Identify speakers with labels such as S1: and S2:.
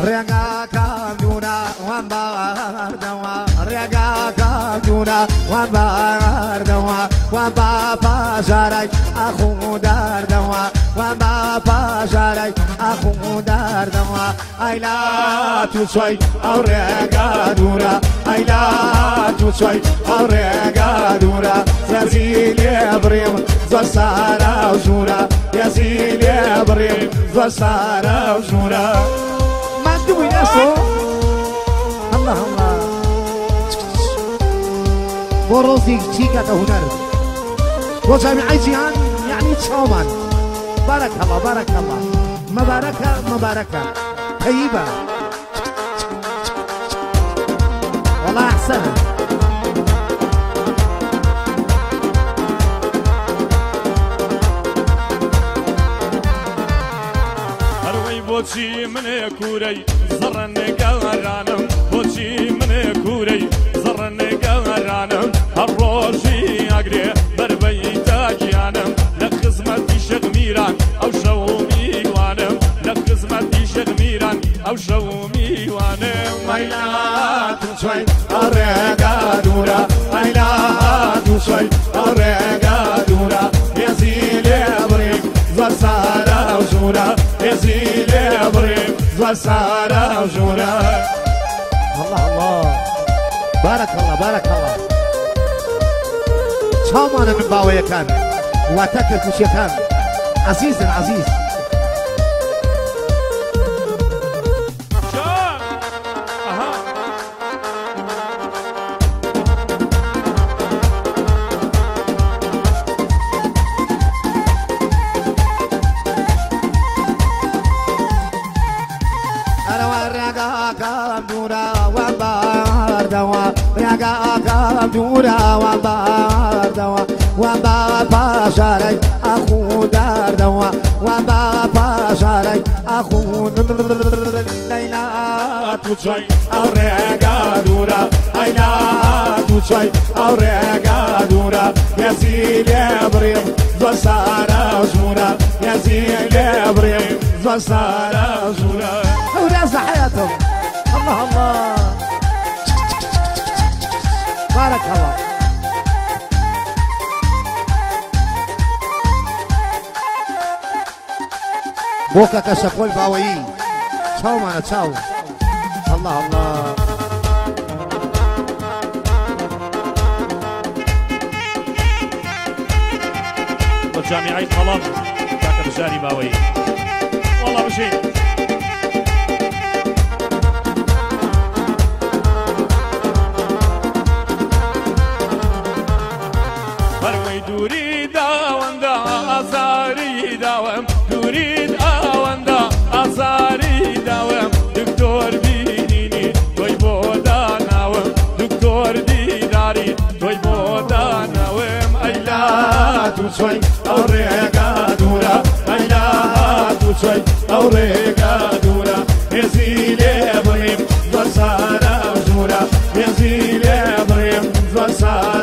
S1: Rega kamyuna wambar dawa Rega kamyuna wambar dawa Wamba pajarai akhudar dawa Wamba pajarai akhudar dawa Ayla tutsoy aurega dura Ayla tutsoy aurega dura Zazile brim zasara jura Yazile brim zasara jura. وجامعي جيهان يعني بارك الله بارك الله مباركة مباركة طيبة والله أحسن.
S2: بۆچی منێ کوورەی زڕەنێگەڕانم ناوچی منێ کوورەی زڕنگەڕانم هەر ڕۆژی ئاگرێ بربەی تاکیانم. لە خزمەتی شەقمیران ئەو شەومیوانم لە خزمەتی شەقمیران ئەو شەومیوانم
S1: مایلات چۆی ئەڕێگا دوورە ئەیلات چۆی ئەڕێگا دوورە هێزی لێ بڕێک زەر سارە ژوورە هێزی لێ بڕێک زەر سارە ژوورە الله الله. بارك الله بارك الله. چاومانە من باوەیەکان واتە کەرکوشیەکان عزیزن عزیز دورا و باردوا و با پاشارای اخو دردوا و با پاشارای اخو لیلا تو چای أو رگا دورا ایلا تو چای أو رگا دورا یزیل بریم زو سارا زورا یزیل بریم زو سارا زورا أو رز حياتهم الله الله بارك الله. بوكا كشكول باوي تشاو معنا تشاو. الله الله.
S2: جامعي طلب كاكا بشاري باوي والله بشي mari toi boda na we maila tu dura maila tu
S1: soy aurre dura ezile bhrem vasara dura ezile bhrem vasara